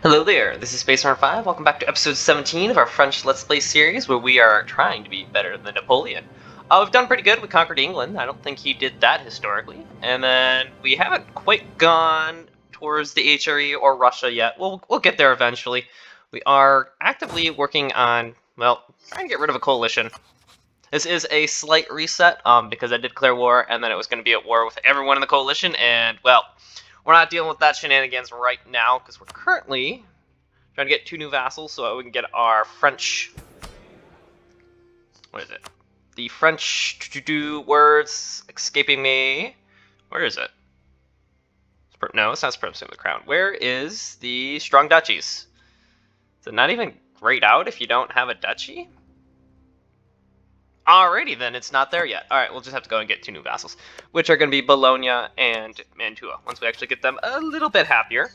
Hello there, this is SpaceRunner5. Welcome back to episode 17 of our French Let's Play series where we are trying to be better than Napoleon. Uh, we've done pretty good. We conquered England. I don't think he did that historically. And then we haven't quite gone towards the HRE or Russia yet. We'll, we'll get there eventually. We are actively working on, well, trying to get rid of a coalition. This is a slight reset um, because I did declare war and then it was going to be at war with everyone in the coalition and, well, we're not dealing with that shenanigans right now because we're currently trying to get two new vassals so we can get our French. What is it? The French to do words escaping me. Where is it? No, it's not Supremacy of the Crown. Where is the Strong Duchies? Is it not even grayed out if you don't have a duchy? Alrighty then, it's not there yet. Alright, we'll just have to go and get two new vassals, which are going to be Bologna and Mantua, once we actually get them a little bit happier.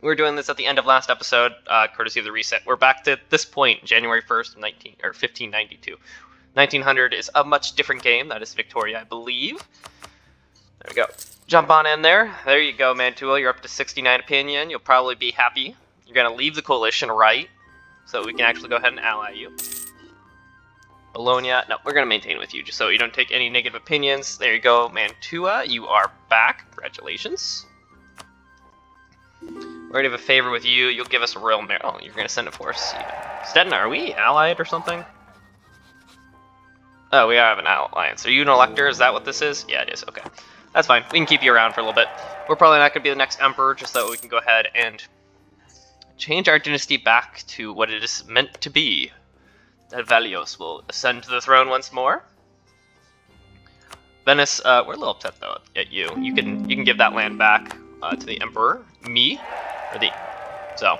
We were doing this at the end of last episode, uh, courtesy of the reset. We're back to this point, January 1st, 19, or 1592. 1900 is a much different game. That is Victoria, I believe. There we go. Jump on in there. There you go, Mantua. You're up to 69 opinion. You'll probably be happy. You're going to leave the coalition, right? So we can actually go ahead and ally you. Bologna, no, we're going to maintain with you, just so you don't take any negative opinions. There you go, Mantua, you are back. Congratulations. We're going to have a favor with you. You'll give us a royal mail. Oh, you're going to send it for us. Stettin, are we allied or something? Oh, we are have an alliance. Are you an elector? Is that what this is? Yeah, it is. Okay. That's fine. We can keep you around for a little bit. We're probably not going to be the next emperor, just so we can go ahead and change our dynasty back to what it is meant to be that Valois will ascend to the throne once more. Venice, uh, we're a little upset though at you. You can you can give that land back uh, to the Emperor, me, or the. So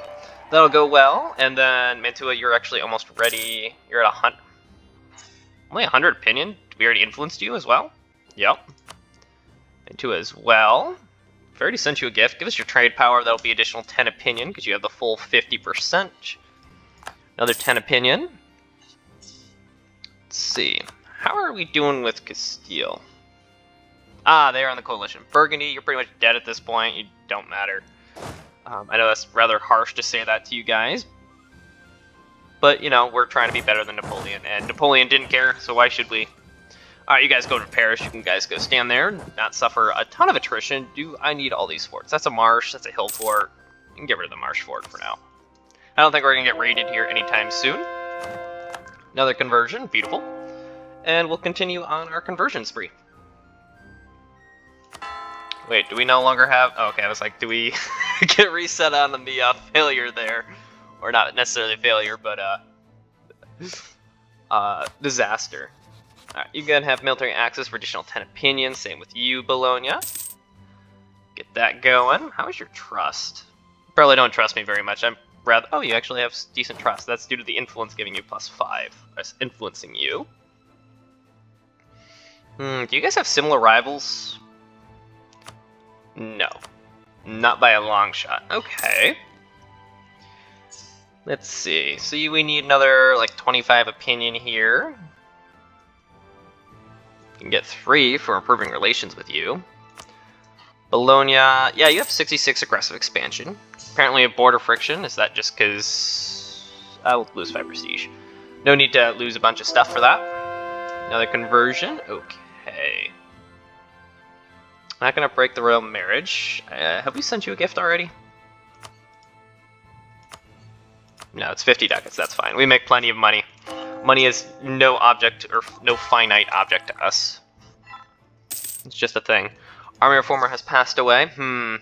that'll go well. And then Mantua, you're actually almost ready. You're at a hundred. Only a hundred opinion. We already influenced you as well. Yep. Mantua as well. I've already sent you a gift. Give us your trade power. That'll be additional 10 opinion because you have the full 50%. Another 10 opinion. Let's see. How are we doing with Castile? Ah, they're on the coalition. Burgundy, you're pretty much dead at this point. You don't matter. Um, I know that's rather harsh to say that to you guys. But, you know, we're trying to be better than Napoleon. And Napoleon didn't care, so why should we? Alright, you guys go to Paris. You can guys go stand there, not suffer a ton of attrition. Do I need all these forts? That's a marsh. That's a hill fort. You can get rid of the marsh fort for now. I don't think we're going to get raided here anytime soon. Another conversion, beautiful. And we'll continue on our conversion spree. Wait, do we no longer have... Oh, okay, I was like, do we get reset on the uh, failure there? Or not necessarily failure, but uh, uh, disaster. Alright, you can have military access for additional 10 opinions. Same with you, Bologna. Get that going. How is your trust? Probably don't trust me very much. I'm rather... Oh, you actually have decent trust. That's due to the influence giving you plus 5. That's influencing you. Hmm, do you guys have similar rivals? No. Not by a long shot. Okay. Let's see. So you, we need another, like, 25 opinion here. You can get 3 for improving relations with you. Bologna, yeah, you have 66 aggressive expansion. Apparently a border friction, is that just because I'll lose 5 prestige. No need to lose a bunch of stuff for that. Another conversion, okay. Not gonna break the royal marriage. Uh, have we sent you a gift already? No, it's 50 ducats, that's fine. We make plenty of money. Money is no object, or no finite object to us. It's just a thing. Army Reformer has passed away. Hmm.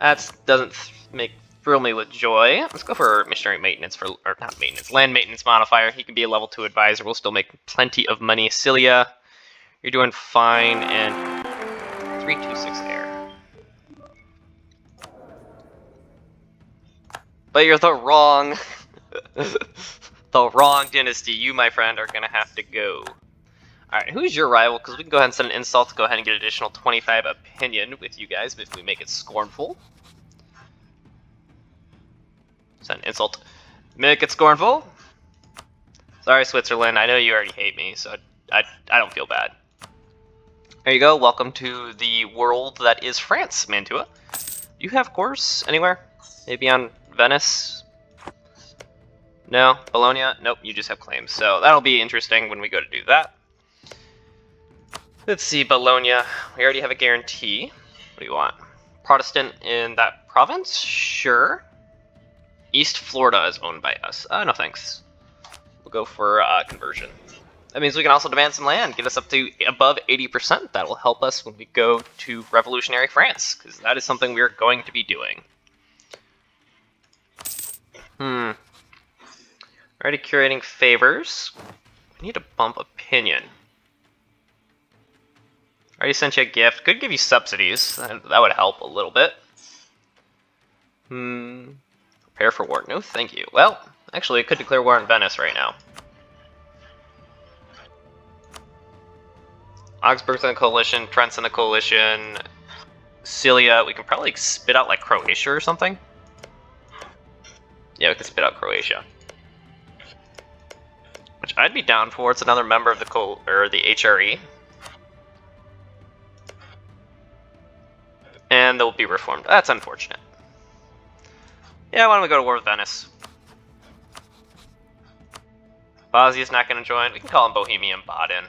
That doesn't make thrill me with joy. Let's go for missionary maintenance for, or not maintenance, land maintenance modifier. He can be a level 2 advisor. We'll still make plenty of money. Cilli, you're doing fine, and 326 air. But you're the wrong, the wrong dynasty. You, my friend, are gonna have to go. Alright, who's your rival? Because we can go ahead and send an insult to go ahead and get additional 25 opinion with you guys if we make it scornful. Send an insult. Make it scornful. Sorry, Switzerland. I know you already hate me, so I, I don't feel bad. There you go. Welcome to the world that is France, Mantua. you have course anywhere? Maybe on Venice? No? Bologna? Nope, you just have claims. So that'll be interesting when we go to do that. Let's see, Bologna. We already have a guarantee. What do you want? Protestant in that province? Sure. East Florida is owned by us. Uh, no thanks. We'll go for uh, conversion. That means we can also demand some land, get us up to above 80%. That will help us when we go to revolutionary France, because that is something we are going to be doing. Hmm. Already curating favors. We need to bump opinion. Already sent you a gift. Could give you subsidies. That, that would help a little bit. Hmm. Prepare for war. No, thank you. Well, actually, I could declare war on Venice right now. Augsburg's in a coalition, Trent's in a coalition, Cilli, we can probably spit out like Croatia or something. Yeah, we can spit out Croatia. Which I'd be down for. It's another member of the co or the HRE. And they'll be reformed. That's unfortunate. Yeah, why don't we go to war with Venice? Bozia's not going to join. We can call him Bohemian Baden.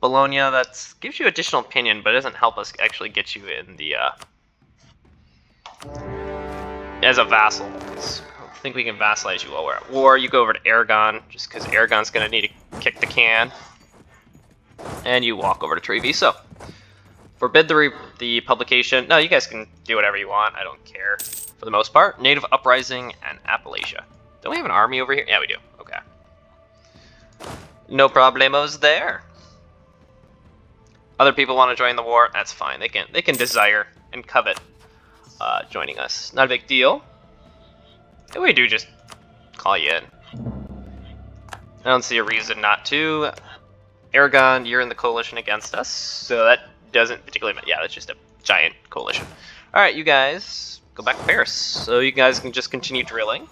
Bologna, that gives you additional opinion, but it doesn't help us actually get you in the, uh, as a vassal. I think we can vassalize you while we're at war. You go over to Aragon, just because Aragon's going to need to kick the can. And you walk over to Treviso. Forbid the, the publication. No, you guys can do whatever you want. I don't care. For the most part, Native Uprising and Appalachia. Don't we have an army over here? Yeah, we do. Okay. No problemos there other people want to join the war, that's fine. They can they can desire and covet uh, joining us. Not a big deal. We do just call you in. I don't see a reason not to. Aragon, you're in the coalition against us, so that doesn't particularly matter. Yeah, that's just a giant coalition. Alright, you guys, go back to Paris. So you guys can just continue drilling.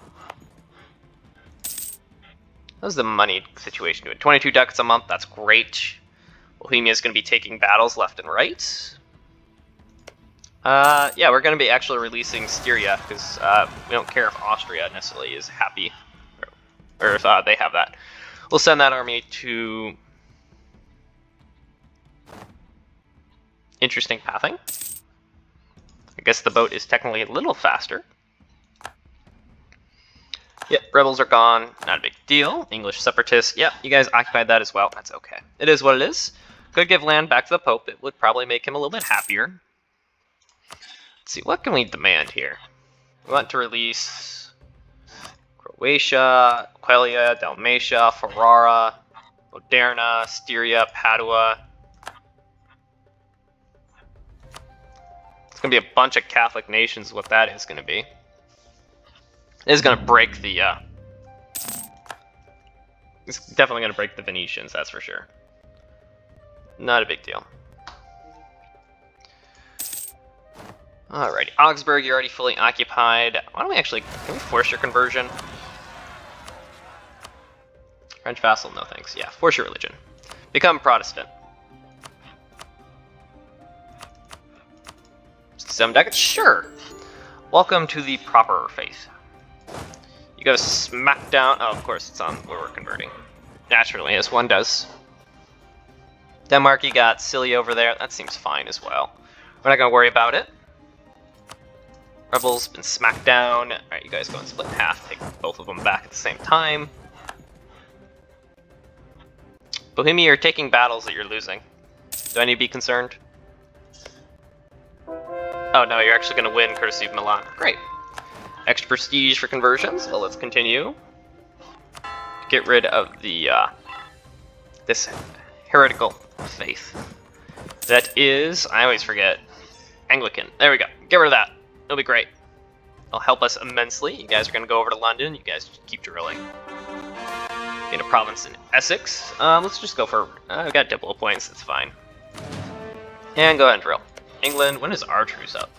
How's the money situation doing? 22 ducats a month, that's great. Bohemia is going to be taking battles left and right. Uh, yeah, we're going to be actually releasing Styria, because uh, we don't care if Austria necessarily is happy, or, or if uh, they have that. We'll send that army to... Interesting pathing. I guess the boat is technically a little faster. Yep, rebels are gone. Not a big deal. English separatists. Yep, you guys occupied that as well. That's okay. It is what it is. Could give land back to the Pope. It would probably make him a little bit happier. Let's see, what can we demand here? We want to release Croatia, Quelia, Dalmatia, Ferrara, Moderna, Styria, Padua. It's to be a bunch of Catholic nations what that is to be. Is to break the... Uh, it's definitely to break the Venetians, that's for sure. Not a big deal. Alrighty, Augsburg, you're already fully occupied. Why don't we actually, can we force your conversion? French vassal, no thanks. Yeah, force your religion. Become Protestant. Some? Sure. Welcome to the proper faith. You go smack down. Oh, of course, it's on where we're converting. Naturally, as one does. Denmark, you got Silly over there. That seems fine as well. We're not going to worry about it. Rebels been smacked down. Alright, you guys go and split in half. Take both of them back at the same time. Bohemia, you're taking battles that you're losing. Do I need to be concerned? Oh no, you're actually going to win courtesy of Milan. Great. Extra prestige for conversions. Well, let's continue. Get rid of the, uh, this heretical faith. That is, I always forget, Anglican. There we go. Get rid of that. It'll be great. It'll help us immensely. You guys are going to go over to London. You guys keep drilling. In a province in Essex. Um, let's just go for... Uh, I've got Diplo points. That's fine. And go ahead and drill. England, when is our truce up?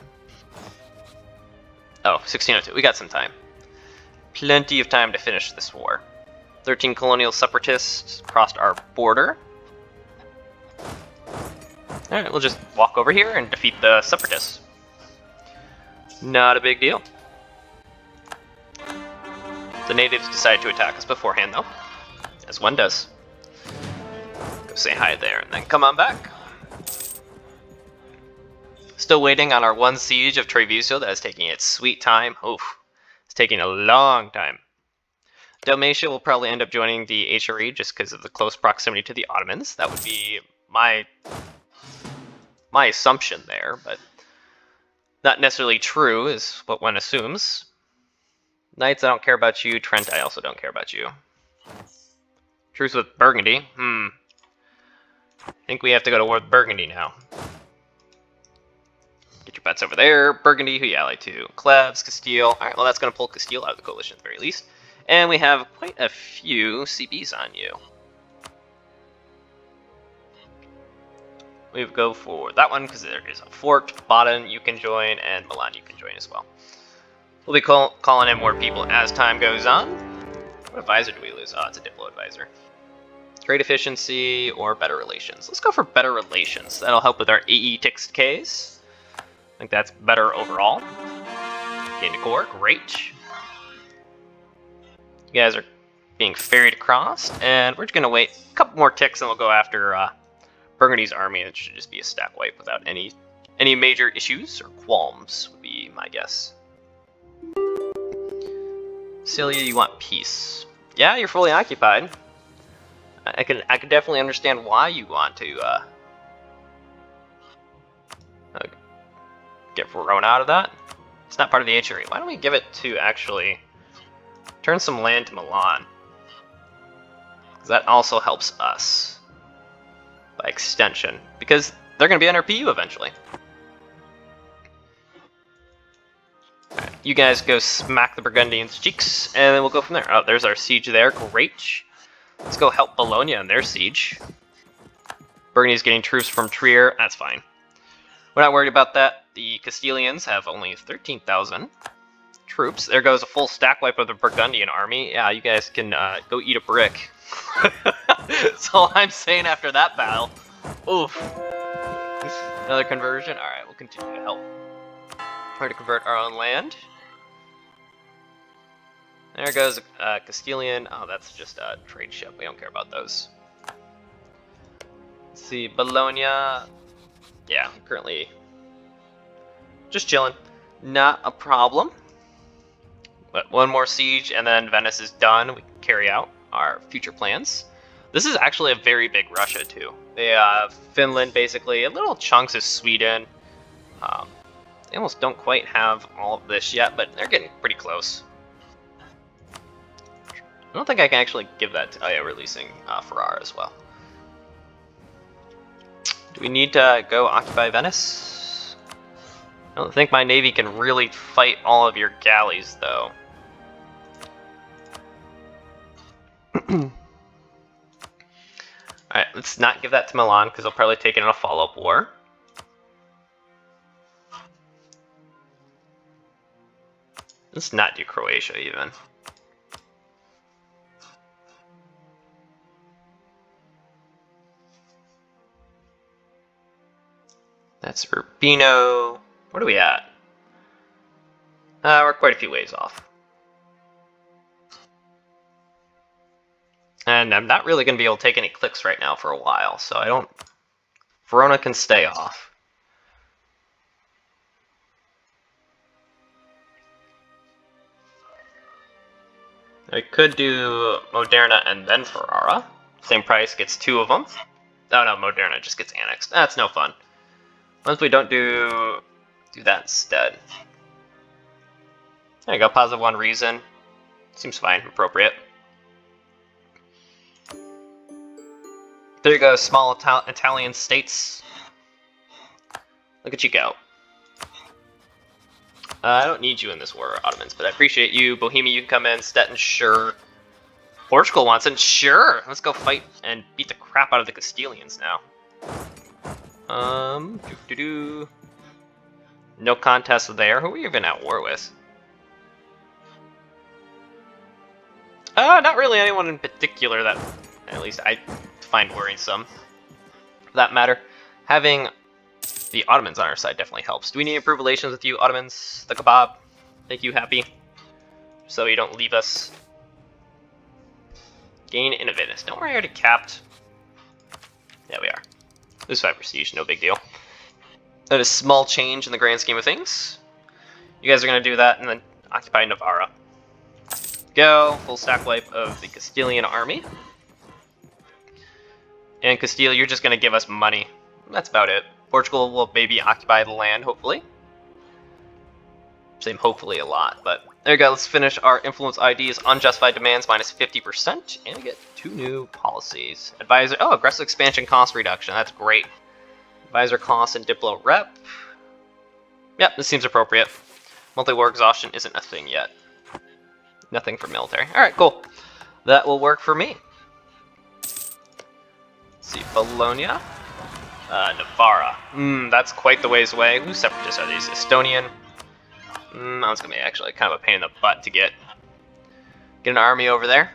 Oh, 1602. We got some time. Plenty of time to finish this war. 13 colonial separatists crossed our border. Alright, we'll just walk over here and defeat the Separatists. Not a big deal. The natives decided to attack us beforehand, though. As one does. Go say hi there, and then come on back. Still waiting on our one siege of Treviso that is taking its sweet time. Oof. It's taking a long time. Dalmatia will probably end up joining the HRE just because of the close proximity to the Ottomans. That would be my my assumption there, but not necessarily true is what one assumes. Knights, I don't care about you. Trent, I also don't care about you. Truce with Burgundy. Hmm. I think we have to go to war with Burgundy now. Get your bets over there. Burgundy, who you ally to? Cleves, Castile. Alright, well that's going to pull Castile out of the coalition at the very least. And we have quite a few CBs on you. We go for that one because there is a fort. Baden you can join, and Milan you can join as well. We'll be call calling in more people as time goes on. What advisor do we lose? Oh, it's a Diplo advisor. Trade efficiency or better relations. Let's go for better relations. That'll help with our AE text case. I think that's better overall. Gain core, great. You guys are being ferried across, and we're just gonna wait a couple more ticks and we'll go after uh, Burgundy's army. It should just be a stack wipe without any any major issues or qualms would be my guess. Cilli, you want peace. Yeah, you're fully occupied. I can I can definitely understand why you want to uh, get Verona out of that. It's not part of the HRE. Why don't we give it to actually turn some land to Milan? Because that also helps us by extension. Because they're going to be under PU eventually. you guys go smack the Burgundians' cheeks, and then we'll go from there. Oh, there's our siege there. Great. Let's go help Bologna in their siege. Burgundy's getting troops from Trier. That's fine. We're not worried about that. The Castilians have only 13,000 troops. There goes a full stack wipe of the Burgundian army. Yeah, you guys can uh, go eat a brick. That's all I'm saying after that battle. Oof. Another conversion? Alright, we'll continue to help. Try to convert our own land. There goes uh, Castilian. Oh, that's just a trade ship. We don't care about those. Let's see, Bologna. Yeah, currently just chilling. Not a problem. But one more siege, and then Venice is done. We can carry out our future plans. This is actually a very big Russia, too. They have Finland, basically, a little chunks of Sweden. Um, they almost don't quite have all of this yet, but they're getting pretty close. I don't think I can actually give that to, oh yeah, releasing uh, as well. Do we need to go occupy Venice? I don't think my navy can really fight all of your galleys, though. Alright, let's not give that to Milan, because they'll probably take it in a follow-up war. Let's not do Croatia, even. That's Urbino. What are we at? Uh, we're quite a few ways off. And I'm not really going to be able to take any clicks right now for a while, so I don't... Verona can stay off. I could do Moderna and then Ferrara. Same price, gets two of them. Oh no, Moderna just gets annexed. That's no fun. Once we don't do do that instead. There you go, positive one reason. Seems fine, appropriate. There you go, small Ital Italian states. Look at you go. Uh, I don't need you in this war, Ottomans, but I appreciate you. Bohemia, you can come in. Stettin, sure. Portugal wants in. Sure! Let's go fight and beat the crap out of the Castilians now. Um, doo -doo -doo. No contest there. Who are we even at war with? Uh, not really anyone in particular that, at least I find worrisome. For that matter. having the Ottomans on our side definitely helps. Do we need to improve relations with you, Ottomans? The kebab? Make you happy? So you don't leave us. Gain innovativeness. Don't worry, already capped. Yeah, we are. Lose 5 prestige, no big deal. That is small change in the grand scheme of things. You guys are going to do that and then occupy Navarra. Go, full stack wipe of the Castilian army. And Castile, you're just going to give us money. That's about it. Portugal will maybe occupy the land, hopefully. Same hopefully a lot, but there you go. Let's finish our influence IDs. Unjustified demands minus 50%, and we get two new policies. Advisor, oh, aggressive expansion cost reduction. That's great. Advisor cost and Diplo rep. Yep, this seems appropriate. Multi-war exhaustion isn't a thing yet. Nothing for military. Alright, cool. That will work for me. Let's see, Bologna. Uh, Navarra. Hmm, that's quite the ways away. Whose separatists are these? Estonian. Hmm, that's gonna be actually kind of a pain in the butt to get. Get an army over there.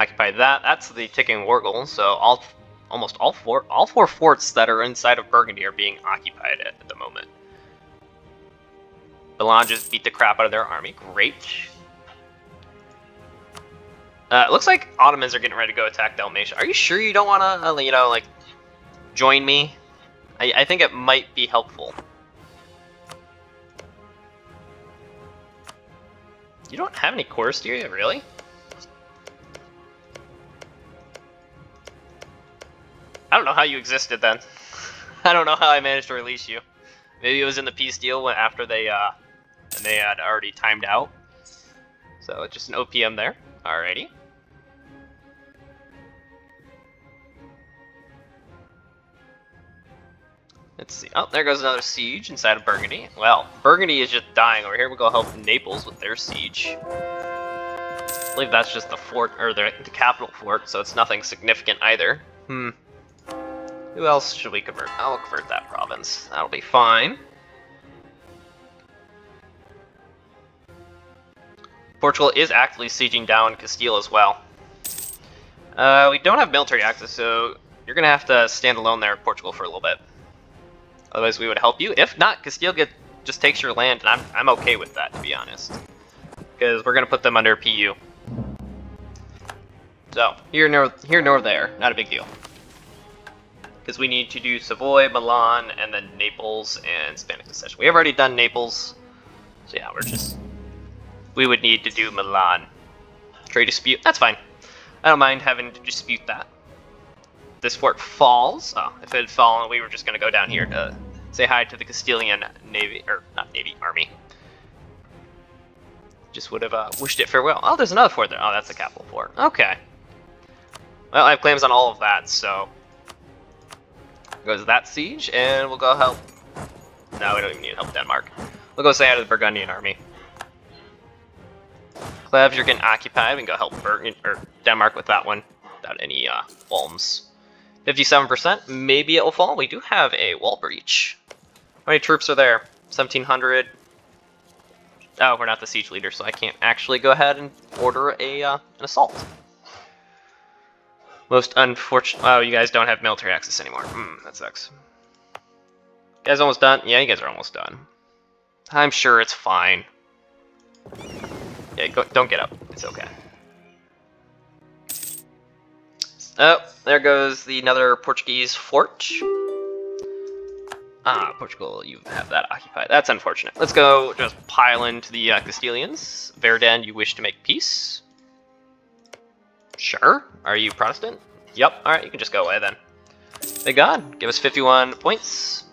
Occupy that. That's the ticking war goal. So all almost all four all four forts that are inside of Burgundy are being occupied at, at the moment. Milan just beat the crap out of their army. Great. Uh, it looks like Ottomans are getting ready to go attack Dalmatia. Are you sure you don't want to, uh, you know, like, join me? I, I think it might be helpful. You don't have any course, do you? Really? Don't know how you existed then. I don't know how I managed to release you. Maybe it was in the peace deal when after they uh, and they had already timed out. So it's just an OPM there. Alrighty. Let's see. Oh, there goes another siege inside of Burgundy. Well, Burgundy is just dying over here. We'll go help Naples with their siege. I believe that's just the fort, or the, the capital fort, so it's nothing significant either. Hmm. Who else should we convert? I'll convert that province. That'll be fine. Portugal is actively sieging down Castile as well. Uh, we don't have military access, so you're going to have to stand alone there, Portugal, for a little bit. Otherwise, we would help you. If not, Castile get, just takes your land, and I'm, I'm okay with that, to be honest. Because we're going to put them under PU. So, here nor, here nor there, not a big deal because we need to do Savoy, Milan, and then Naples and Spanish Concession. We have already done Naples, so yeah, we're just... We would need to do Milan. Trade dispute, that's fine. I don't mind having to dispute that. This fort falls. Oh, if it had fallen, we were just going to go down here to say hi to the Castilian Navy, or not Navy, Army. Just would have uh, wished it farewell. Oh, there's another fort there. Oh, that's the capital fort. Okay. Well, I have claims on all of that, so goes that siege, and we'll go help. No, we don't even need help Denmark. We'll go say hi to the Burgundian army. Cleves, you're getting occupied. We can go help Bur or Denmark with that one without any uh, walls. 57%. Maybe it will fall. We do have a wall breach. How many troops are there? 1,700. Oh, we're not the siege leader, so I can't actually go ahead and order a uh, an assault. Most unfortunate. Oh, you guys don't have military access anymore. Hmm, that sucks. You guys almost done? Yeah, you guys are almost done. I'm sure it's fine. Yeah, go, don't get up. It's okay. Oh, there goes the another Portuguese fort. Ah, Portugal, you have that occupied. That's unfortunate. Let's go just pile into the uh, Castilians. Verdun, you wish to make peace? Sure. Are you Protestant? Yep. Alright, you can just go away then. Thank God. Give us 51 points.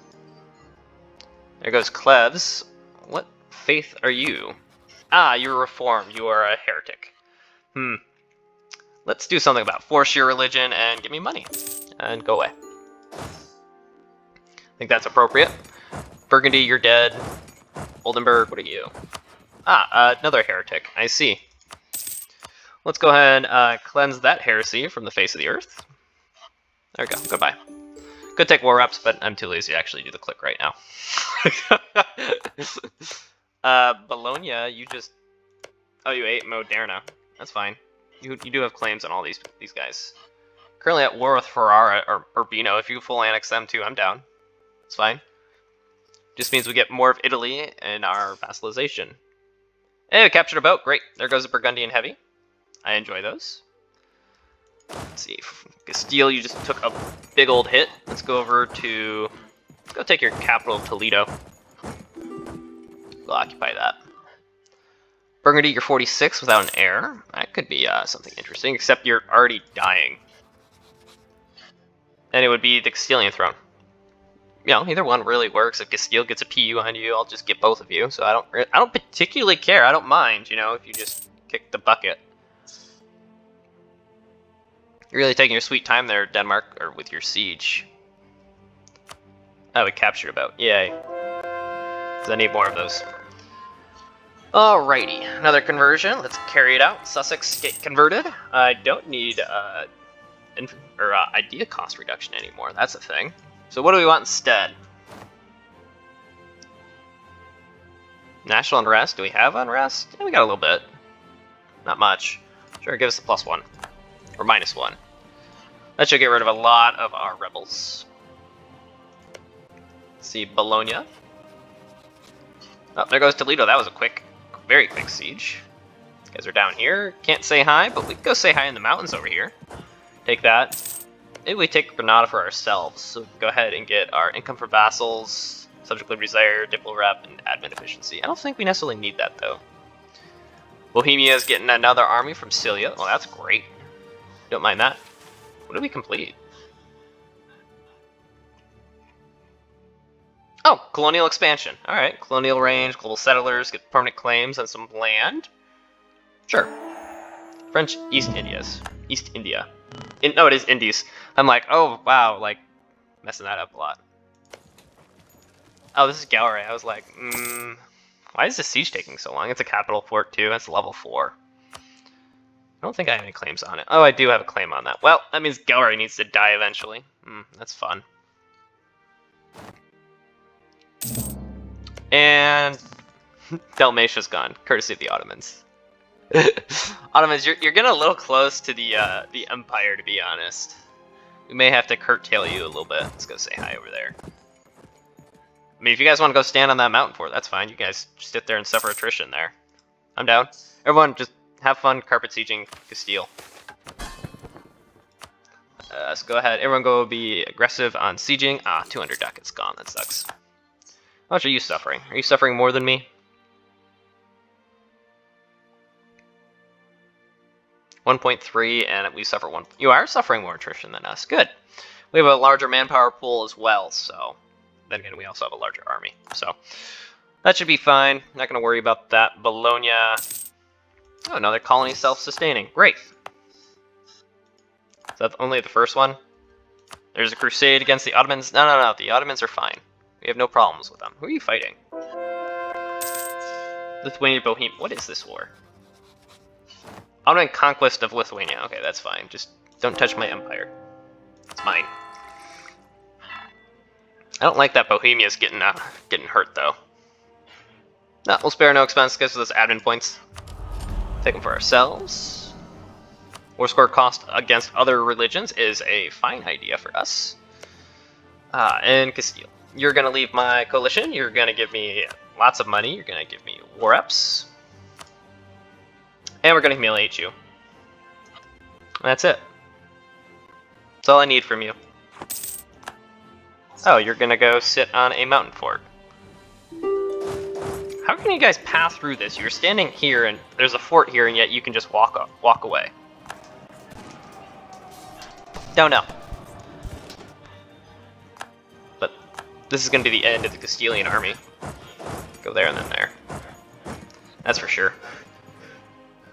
There goes Cleves. What faith are you? Ah, you're reformed. You are a heretic. Hmm. Let's do something about force your religion and give me money. And go away. I think that's appropriate. Burgundy, you're dead. Oldenburg, what are you? Ah, uh, another heretic. I see. Let's go ahead and uh, cleanse that heresy from the face of the earth. There we go. Goodbye. Could take war reps, but I'm too lazy to actually do the click right now. uh, Bologna, you just... Oh, you ate Moderna. That's fine. You, you do have claims on all these these guys. currently at war with Ferrara or Urbino. If you full annex them too, I'm down. It's fine. Just means we get more of Italy in our vassalization. Hey, we captured a boat. Great. There goes a Burgundian heavy. I enjoy those. Let's see. Castile, you just took a big old hit. Let's go over to... Go take your capital, Toledo. We'll occupy that. Burgundy, you're 46 without an heir. That could be uh, something interesting, except you're already dying. And it would be the Castilian throne. You know, either one really works. If Castile gets a PU on you, I'll just get both of you. So I don't, I don't particularly care. I don't mind, you know, if you just kick the bucket. You're really taking your sweet time there, Denmark, or with your siege. Oh, we captured about. Yay. I need more of those. Alrighty, another conversion. Let's carry it out. Sussex get converted. I don't need uh, or uh, idea cost reduction anymore. That's a thing. So what do we want instead? National unrest. Do we have unrest? Yeah, we got a little bit. Not much. Sure, give us a plus one. Or minus one. That should get rid of a lot of our rebels. Let's see, Bologna. Oh, there goes Toledo. That was a quick very quick siege. Guys are down here. Can't say hi, but we can go say hi in the mountains over here. Take that. Maybe we take Granada for ourselves. So go ahead and get our income for vassals, subject desire, diplo rep, and admin efficiency. I don't think we necessarily need that though. Bohemia is getting another army from Cilli. Well, that's great. Don't mind that. What did we complete? Oh, colonial expansion. All right, colonial range, global settlers, get permanent claims on some land. Sure. French East Indias. East India. In, no, it is Indies. I'm like, oh, wow, like, messing that up a lot. Oh, this is Gelre. I was like, mm, why is the siege taking so long? It's a capital fort, too. That's level 4. I don't think I have any claims on it. Oh, I do have a claim on that. Well, that means Gelre needs to die eventually. Hmm, that's fun. And Dalmatia's gone, courtesy of the Ottomans. Ottomans, you're, you're getting a little close to the uh, the Empire, to be honest. We may have to curtail you a little bit. Let's go say hi over there. I mean, if you guys want to go stand on that mountain fort, that's fine. You guys sit there and suffer attrition there. I'm down. Everyone, just have fun carpet sieging Castile. Uh, so go ahead. Everyone go be aggressive on sieging. Ah, 200 ducats gone. That sucks. How much are you suffering? Are you suffering more than me? 1.3 and we suffer one. You are suffering more attrition than us. Good. We have a larger manpower pool as well, so then again, we also have a larger army. So that should be fine. Not going to worry about that. Bologna. Oh, another colony self-sustaining. Great. Is that only the first one? There's a crusade against the Ottomans. No, no, no. The Ottomans are fine. We have no problems with them. Who are you fighting? Lithuania, Bohemia. What is this war? Ottoman conquest of Lithuania. Okay, that's fine. Just don't touch my empire. It's mine. I don't like that Bohemia's getting uh, getting hurt though. No, we'll spare no expense because of those admin points. Take them for ourselves. War score cost against other religions is a fine idea for us. Uh, and Castile you're going to leave my coalition. You're going to give me lots of money. You're going to give me war reps. And we're going to humiliate you. That's it. That's all I need from you. Oh, you're going to go sit on a mountain fort. How can you guys pass through this? You're standing here and there's a fort here and yet you can just walk up, walk away. Don't know. But this is going to be the end of the Castilian army. Go there and then there. That's for sure.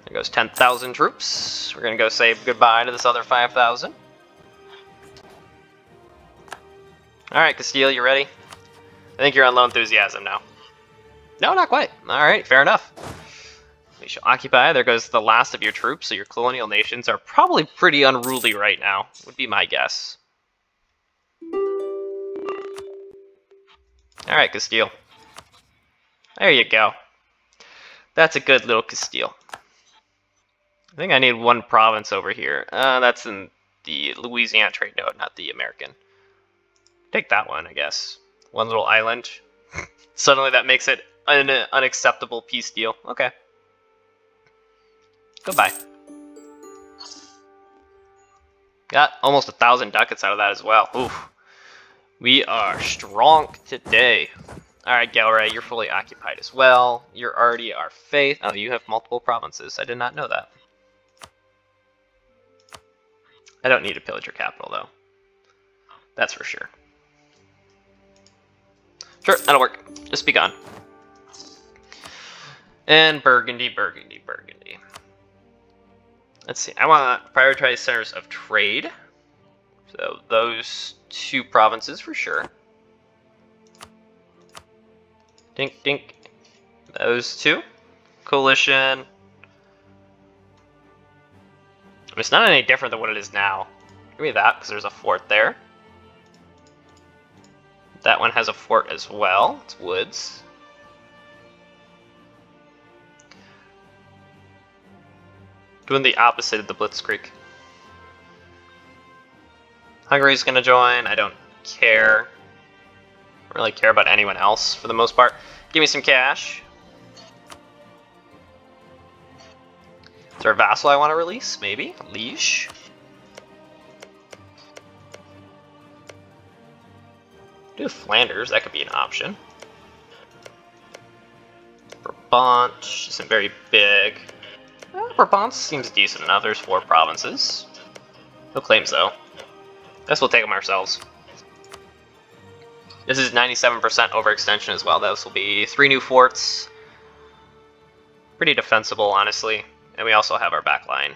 There goes 10,000 troops. We're going to go say goodbye to this other 5,000. Alright, Castile, you ready? I think you're on low enthusiasm now. No, not quite. Alright, fair enough. We shall occupy. There goes the last of your troops, so your colonial nations are probably pretty unruly right now, would be my guess. Alright, Castile. There you go. That's a good little Castile. I think I need one province over here. Uh, that's in the Louisiana trade node, not the American. Take that one, I guess. One little island. Suddenly that makes it an uh, unacceptable peace deal. Okay. Goodbye. Got almost a thousand ducats out of that as well. Oof. We are strong today. Alright, Gelre, you're fully occupied as well. You're already our faith. Oh, you have multiple provinces. I did not know that. I don't need to pillage your capital, though. That's for sure. Sure, that'll work. Just be gone. And Burgundy, Burgundy, Burgundy. Let's see. I want to prioritize centers of trade. So those two provinces for sure. Dink, dink. Those two. Coalition. It's not any different than what it is now. Give me that, because there's a fort there. That one has a fort as well. It's woods. Doing the opposite of the Blitzkrieg. Hungary's gonna join. I don't care. Don't really care about anyone else for the most part. Give me some cash. Is there a vassal I want to release? Maybe? Liege? Do Flanders, that could be an option. Brabant isn't very big. Brabant seems decent enough. There's four provinces. No claims, though. Guess we'll take them ourselves. This is 97% overextension as well. This will be three new forts. Pretty defensible, honestly. And we also have our back line.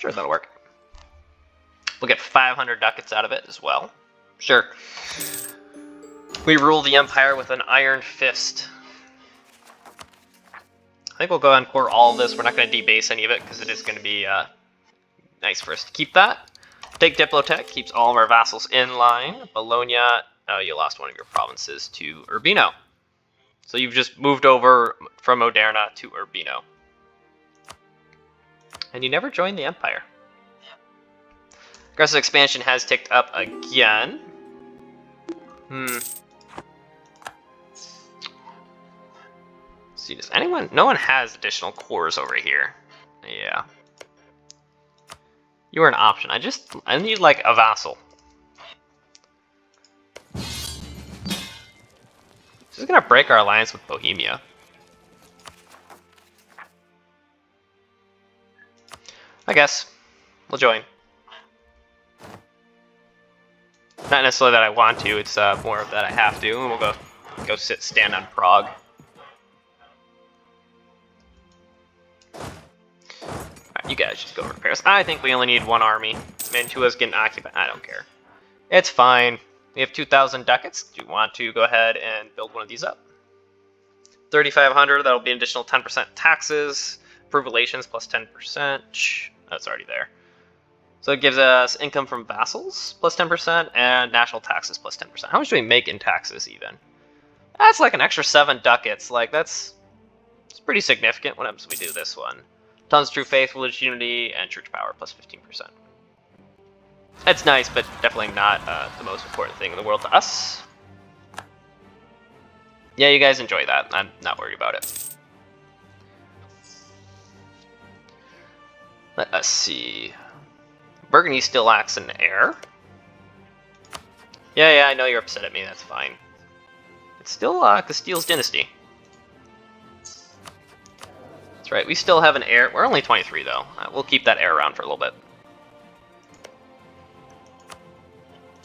Sure, that'll work. We'll get 500 ducats out of it as well. Sure. We rule the Empire with an iron fist. I think we'll go and core all of this. We're not going to debase any of it because it is going to be uh, nice for us to keep that. Take Diplotech, keeps all of our vassals in line. Bologna, oh, you lost one of your provinces to Urbino. So you've just moved over from Moderna to Urbino. And you never joined the Empire. Aggressive expansion has ticked up again. Hmm. See, anyone... No one has additional cores over here. Yeah. You are an option. I just, I need like a vassal. This is gonna break our alliance with Bohemia. I guess. We'll join. Not necessarily that I want to, it's uh, more of that I have to, and we'll go go sit stand on Prague. You guys just go over Paris. I think we only need one army. Mantua's getting occupied. I don't care. It's fine. We have 2,000 ducats. Do you want to go ahead and build one of these up? 3,500, that'll be an additional 10% taxes. Approved relations plus 10%. That's already there. So it gives us income from vassals plus 10% and national taxes plus 10%. How much do we make in taxes even? That's like an extra 7 ducats. Like, that's it's pretty significant. What happens if we do this one? Tons true faith, religious unity, and church power plus 15%. That's nice, but definitely not uh, the most important thing in the world to us. Yeah, you guys enjoy that. I'm not worried about it. Let us see. Burgundy still lacks an heir. Yeah, yeah, I know you're upset at me. That's fine. It's still uh, Castile's dynasty right. We still have an heir. We're only 23, though. Uh, we'll keep that heir around for a little bit.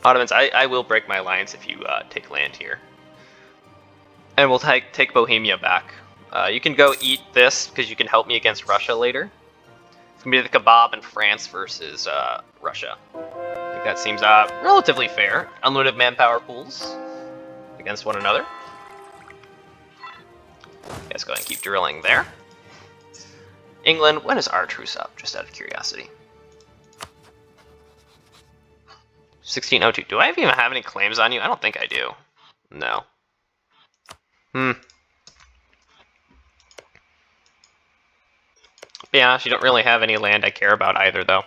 Ottomans, I, I will break my alliance if you uh, take land here. And we'll take, take Bohemia back. Uh, you can go eat this, because you can help me against Russia later. It's going to be the kebab in France versus uh, Russia. I think that seems uh, relatively fair. Unlimited manpower pools against one another. Let's go ahead and keep drilling there. England, when is our truce up? Just out of curiosity. 1602. Do I even have any claims on you? I don't think I do. No. Hmm. honest, you don't really have any land I care about either, though.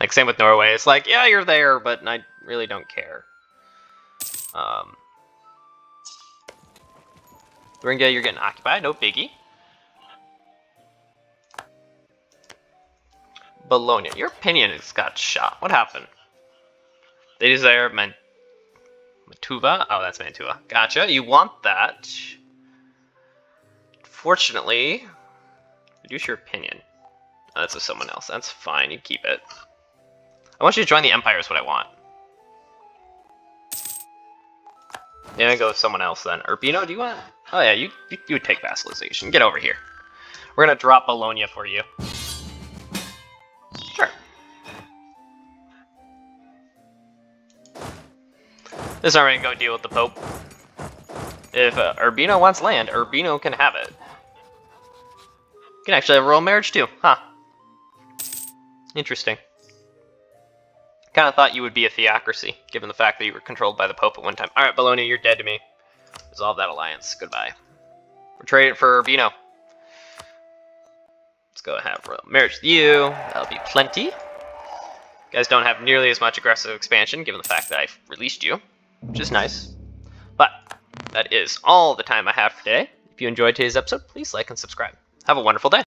Like, same with Norway. It's like, yeah, you're there, but I really don't care. Um, Thuringia, you're getting occupied. No biggie. Bologna, your opinion has got shot. What happened? They desire Man Mantua? Oh, that's Mantua. Gotcha. You want that. Fortunately, reduce your opinion. Oh, that's with someone else. That's fine. You keep it. I want you to join the Empire is what I want. Yeah, I go with someone else then. Urbino, do you want? Oh yeah, you, you you would take vassalization. Get over here. We're gonna drop Bologna for you. This army can go deal with the Pope. If uh, Urbino wants land, Urbino can have it. You can actually have a royal marriage too, huh? Interesting. Kind of thought you would be a theocracy, given the fact that you were controlled by the Pope at one time. Alright, Bologna, you're dead to me. Resolve that alliance. Goodbye. We're trading for Urbino. Let's go have royal marriage with you. That'll be plenty. You guys don't have nearly as much aggressive expansion, given the fact that I've released you, which is nice. But that is all the time I have for today. If you enjoyed today's episode, please like and subscribe. Have a wonderful day.